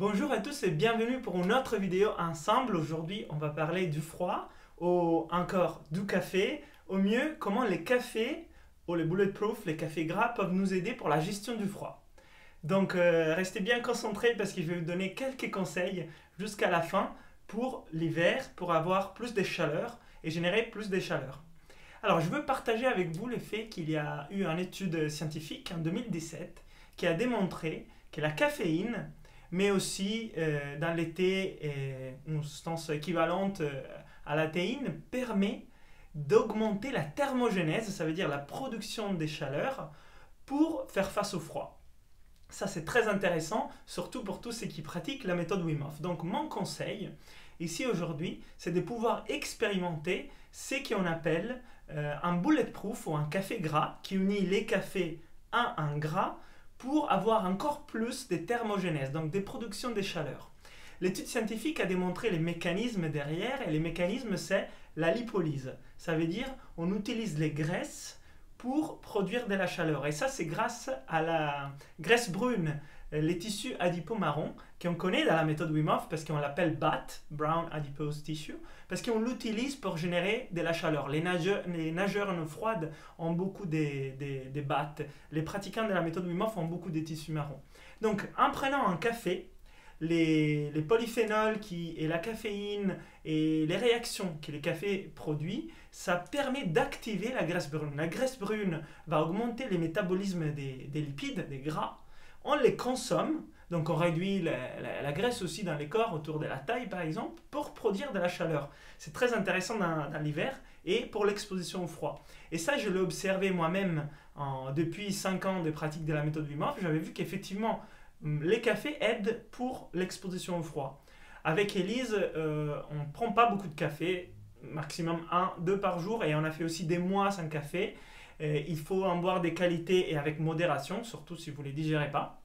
Bonjour à tous et bienvenue pour une autre vidéo ensemble. Aujourd'hui, on va parler du froid, ou encore du café. Au mieux, comment les cafés, ou les bulletproof, les cafés gras, peuvent nous aider pour la gestion du froid. Donc, euh, restez bien concentrés parce que je vais vous donner quelques conseils jusqu'à la fin pour l'hiver, pour avoir plus de chaleur et générer plus de chaleur. Alors, je veux partager avec vous le fait qu'il y a eu une étude scientifique en 2017 qui a démontré que la caféine mais aussi euh, dans l'été, euh, une substance équivalente euh, à la théine permet d'augmenter la thermogénèse, ça veut dire la production des chaleurs, pour faire face au froid. Ça, c'est très intéressant, surtout pour tous ceux qui pratiquent la méthode Wim. Donc, mon conseil, ici aujourd'hui, c'est de pouvoir expérimenter ce qu'on appelle un bulletproof ou un café gras qui unit les cafés à un gras pour avoir encore plus de thermogénèse, donc des productions de chaleur. L'étude scientifique a démontré les mécanismes derrière, et les mécanismes, c'est la lipolyse. Ça veut dire on utilise les graisses pour produire de la chaleur. Et ça, c'est grâce à la graisse brune, les tissus adipeux marrons, qu'on connaît dans la méthode Wim parce qu'on l'appelle BAT, Brown Adipose Tissue, parce qu'on l'utilise pour générer de la chaleur. Les nageurs, les nageurs froide ont beaucoup de, de, BAT. Les pratiquants de la méthode Wim ont beaucoup de tissus marrons. Donc, en prenant un café, les, polyphénols qui, et la caféine et les réactions que le café produit, ça permet d'activer la graisse brune. La graisse brune va augmenter le métabolisme des, lipides, des gras. On les consomme, donc on réduit la, graisse aussi dans les corps, autour de la taille par exemple, pour produire de la chaleur. C'est très intéressant dans, l'hiver et pour l'exposition au froid. Et ça, je l'ai observé moi-même depuis 5 ans de pratique de la méthode Wim Hof. J'avais vu qu'effectivement, les cafés aident pour l'exposition au froid. Avec Elise, euh, on ne prend pas beaucoup de café, maximum 1, 2 par jour, et on a fait aussi des mois sans café. Il faut en boire des qualités et avec modération, surtout si vous ne les digérez pas.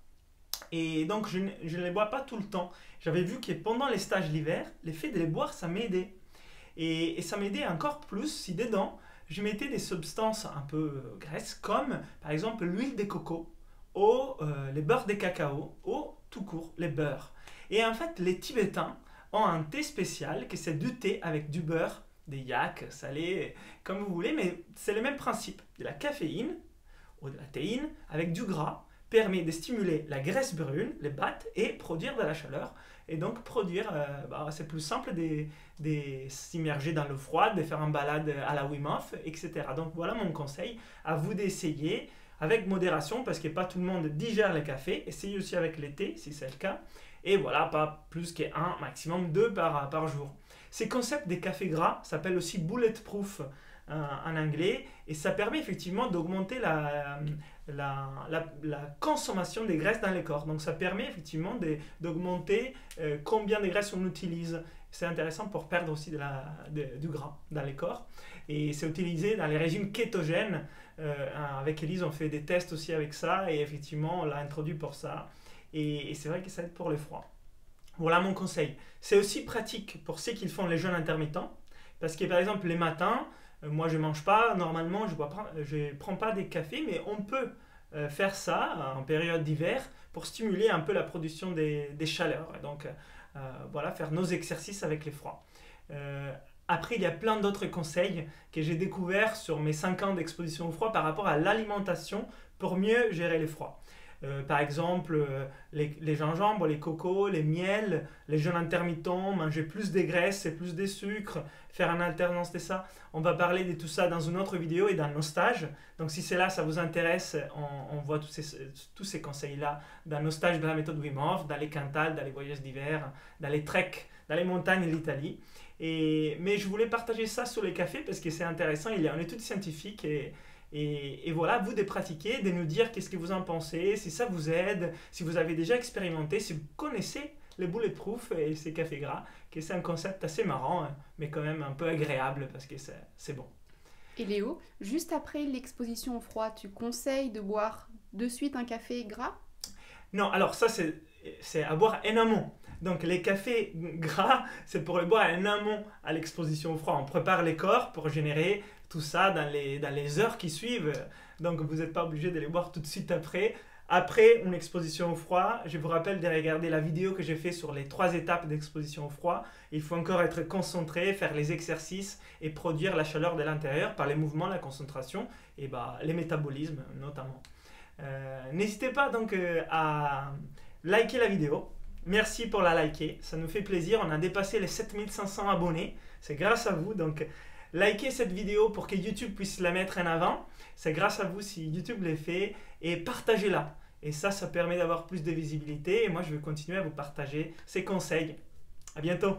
Et donc, je ne, les bois pas tout le temps. J'avais vu que pendant les stages l'hiver, l'effet de les boire, ça m'aidait. Et, et, ça m'aidait encore plus si dedans, je mettais des substances un peu graisses, comme par exemple l'huile de coco au euh, les beurres de cacao, au tout court les beurres. Et en fait, les Tibétains ont un thé spécial qui c'est du thé avec du beurre, des yaks, salé, comme vous voulez, mais c'est le même principe. De la caféine ou de la théine avec du gras permet de stimuler la graisse brune, les battes, et produire de la chaleur. Et donc produire, euh, bah, c'est plus simple de, de s'immerger dans l'eau froide, de faire un balade à la Wim Hof, etc. Donc voilà mon conseil, à vous d'essayer avec modération parce que pas tout le monde digère le café. Essayez aussi avec l'été si c'est le cas. Et voilà, pas plus qu'un, maximum deux par, par jour. Ces concepts des cafés gras s'appellent aussi bulletproof euh, en anglais et ça permet effectivement d'augmenter la, la, la, consommation des graisses dans les corps. Donc ça permet effectivement d'augmenter euh, combien de graisses on utilise. C'est intéressant pour perdre aussi de la, du gras dans les corps. Et c'est utilisé dans les régimes kétogènes. Euh, avec Elise, on fait des tests aussi avec ça et effectivement, on l'a introduit pour ça. Et, c'est vrai que ça aide pour le froid. Voilà mon conseil. C'est aussi pratique pour ceux qui font les jeûnes intermittents. Parce que par exemple, les matins, euh, moi je mange pas, normalement je ne prends pas des cafés, mais on peut euh, faire ça en période d'hiver pour stimuler un peu la production des, chaleurs. donc voilà, faire nos exercices avec les froids. Après, il y a plein d'autres conseils que j'ai découverts sur mes 5 ans d'exposition au froid par rapport à l'alimentation pour mieux gérer les froids. Euh, par exemple, euh, les, gingembre, les cocos, les miels, les jeûnes intermittents, manger plus des graisses et plus des sucres, faire une alternance de ça. On va parler de tout ça dans une autre vidéo et dans nos stages. Donc si c'est là, ça vous intéresse, on, voit tous ces, tous ces conseils-là dans nos stages de la méthode Wim Hof, dans les quintals, dans les voyages d'hiver, dans les treks, dans les montagnes d'Italie. Et, mais je voulais partager ça sur les cafés parce que c'est intéressant. Il y a une étude scientifique et, et, voilà, vous de pratiquer, de nous dire qu'est-ce que vous en pensez, si ça vous aide, si vous avez déjà expérimenté, si vous connaissez les bulletproof et ces cafés gras, que c'est un concept assez marrant, hein, mais quand même un peu agréable parce que c'est bon. Et Léo, juste après l'exposition au froid, tu conseilles de boire de suite un café gras? Non, alors ça c'est à boire en amont. Donc les cafés gras, c'est pour le boire en amont à l'exposition au froid. On prépare les corps pour générer tout ça dans les, dans les heures qui suivent. Donc vous n'êtes pas obligé de les boire tout de suite après. Après une exposition au froid, je vous rappelle de regarder la vidéo que j'ai fait sur les trois étapes d'exposition au froid. Il faut encore être concentré, faire les exercices et produire la chaleur de l'intérieur par les mouvements, la concentration et bah, les métabolismes notamment. Euh, n'hésitez pas donc euh, à liker la vidéo. Merci pour la liker, ça nous fait plaisir. On a dépassé les 7500 abonnés. C'est grâce à vous. Donc, likez cette vidéo pour que YouTube puisse la mettre en avant. C'est grâce à vous si YouTube l'est fait et partagez-la. Et ça, ça permet d'avoir plus de visibilité. Et moi, je vais continuer à vous partager ces conseils. À bientôt.